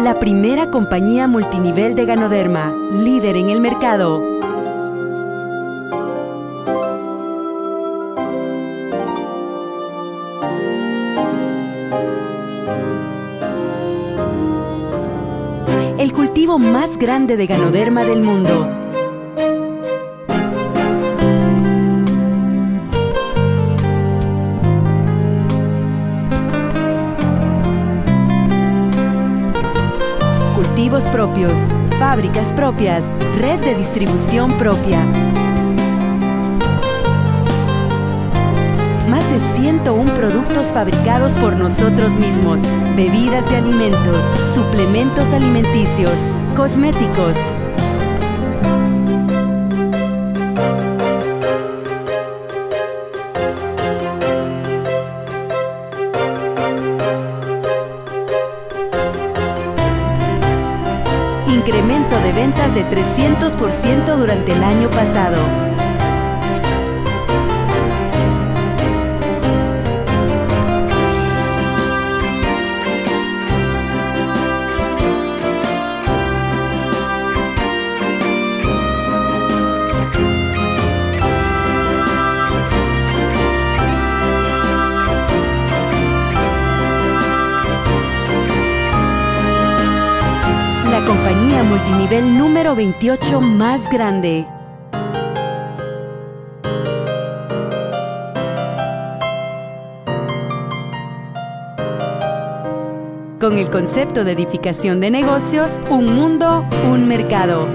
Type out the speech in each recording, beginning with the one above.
la primera compañía multinivel de Ganoderma, líder en el mercado. El cultivo más grande de Ganoderma del mundo. Cultivos propios, fábricas propias, red de distribución propia. Más de 101 productos fabricados por nosotros mismos. Bebidas y alimentos, suplementos alimenticios, cosméticos. Incremento de ventas de 300% durante el año pasado. Compañía multinivel número 28 más grande. Con el concepto de edificación de negocios, un mundo, un mercado.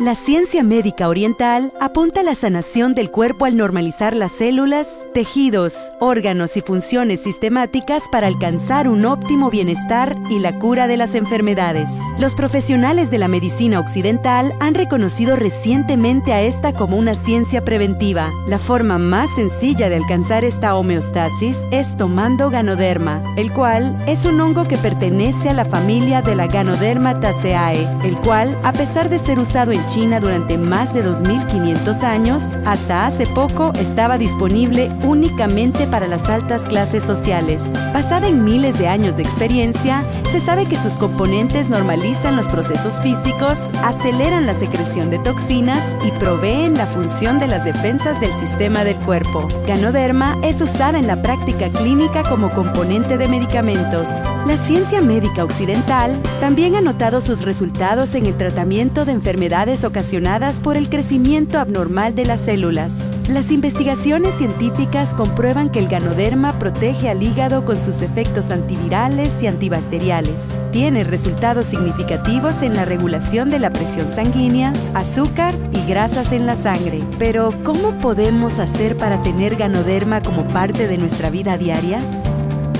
La ciencia médica oriental apunta a la sanación del cuerpo al normalizar las células, tejidos, órganos y funciones sistemáticas para alcanzar un óptimo bienestar y la cura de las enfermedades. Los profesionales de la medicina occidental han reconocido recientemente a esta como una ciencia preventiva. La forma más sencilla de alcanzar esta homeostasis es tomando ganoderma, el cual es un hongo que pertenece a la familia de la Ganoderma taceae, el cual, a pesar de ser usado en China durante más de 2.500 años, hasta hace poco estaba disponible únicamente para las altas clases sociales. Basada en miles de años de experiencia, se sabe que sus componentes normalizan los procesos físicos, aceleran la secreción de toxinas y proveen la función de las defensas del sistema del cuerpo. Ganoderma es usada en la práctica clínica como componente de medicamentos. La ciencia médica occidental también ha notado sus resultados en el tratamiento de enfermedades ocasionadas por el crecimiento abnormal de las células. Las investigaciones científicas comprueban que el ganoderma protege al hígado con sus efectos antivirales y antibacteriales. Tiene resultados significativos en la regulación de la presión sanguínea, azúcar y grasas en la sangre. Pero, ¿cómo podemos hacer para tener ganoderma como parte de nuestra vida diaria?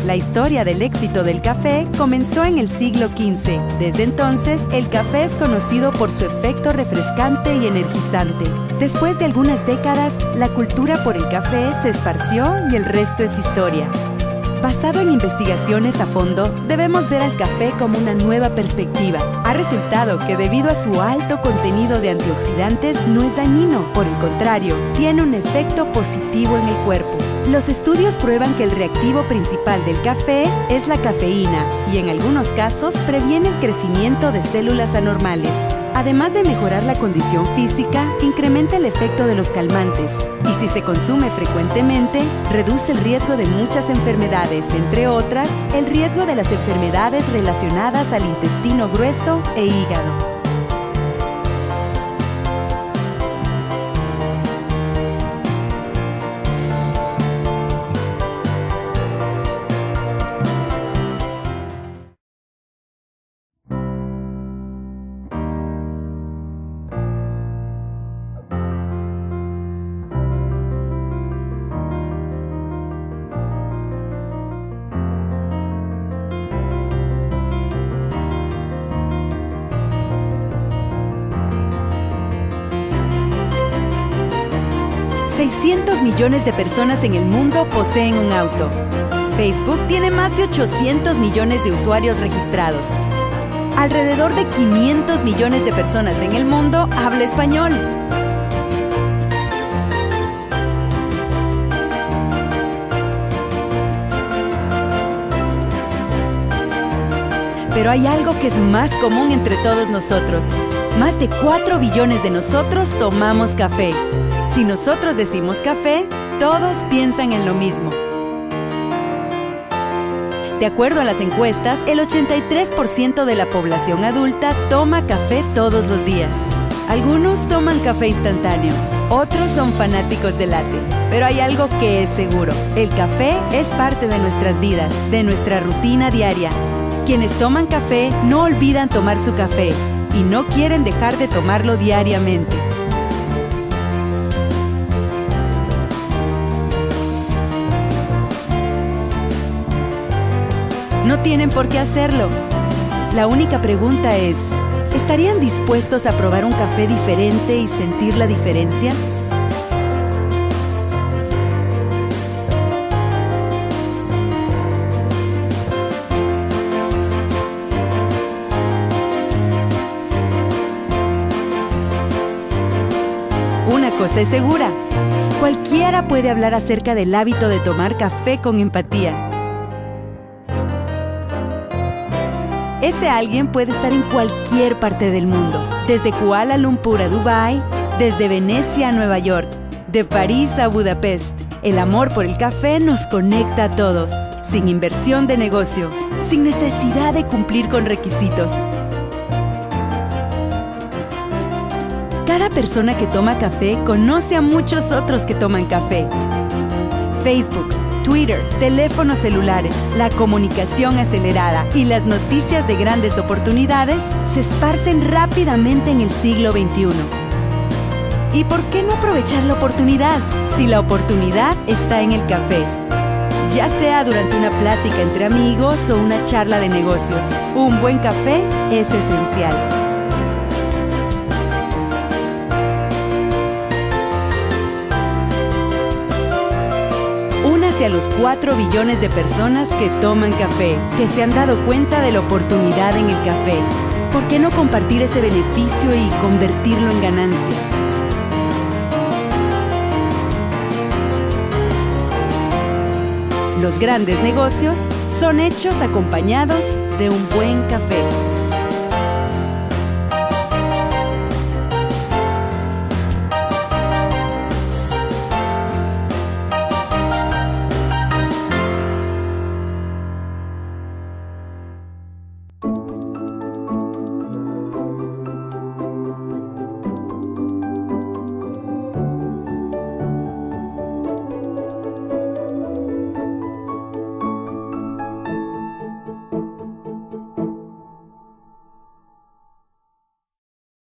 La historia del éxito del café comenzó en el siglo XV. Desde entonces, el café es conocido por su efecto refrescante y energizante. Después de algunas décadas, la cultura por el café se esparció y el resto es historia. Basado en investigaciones a fondo, debemos ver al café como una nueva perspectiva. Ha resultado que debido a su alto contenido de antioxidantes no es dañino, por el contrario, tiene un efecto positivo en el cuerpo. Los estudios prueban que el reactivo principal del café es la cafeína y en algunos casos previene el crecimiento de células anormales. Además de mejorar la condición física, incrementa el efecto de los calmantes y si se consume frecuentemente, reduce el riesgo de muchas enfermedades, entre otras, el riesgo de las enfermedades relacionadas al intestino grueso e hígado. Millones de personas en el mundo poseen un auto. Facebook tiene más de 800 millones de usuarios registrados. Alrededor de 500 millones de personas en el mundo habla español. Pero hay algo que es más común entre todos nosotros. Más de 4 billones de nosotros tomamos café. Si nosotros decimos café, todos piensan en lo mismo. De acuerdo a las encuestas, el 83% de la población adulta toma café todos los días. Algunos toman café instantáneo, otros son fanáticos del latte. Pero hay algo que es seguro, el café es parte de nuestras vidas, de nuestra rutina diaria. Quienes toman café no olvidan tomar su café y no quieren dejar de tomarlo diariamente. No tienen por qué hacerlo. La única pregunta es, ¿estarían dispuestos a probar un café diferente y sentir la diferencia? Una cosa es segura, cualquiera puede hablar acerca del hábito de tomar café con empatía. Ese alguien puede estar en cualquier parte del mundo, desde Kuala Lumpur a Dubai, desde Venecia a Nueva York, de París a Budapest. El amor por el café nos conecta a todos, sin inversión de negocio, sin necesidad de cumplir con requisitos. Cada persona que toma café conoce a muchos otros que toman café. Facebook, Twitter, teléfonos celulares, la comunicación acelerada y las noticias de grandes oportunidades se esparcen rápidamente en el siglo XXI. ¿Y por qué no aprovechar la oportunidad si la oportunidad está en el café? Ya sea durante una plática entre amigos o una charla de negocios, un buen café es esencial. A los 4 billones de personas que toman café, que se han dado cuenta de la oportunidad en el café. ¿Por qué no compartir ese beneficio y convertirlo en ganancias? Los grandes negocios son hechos acompañados de un buen café.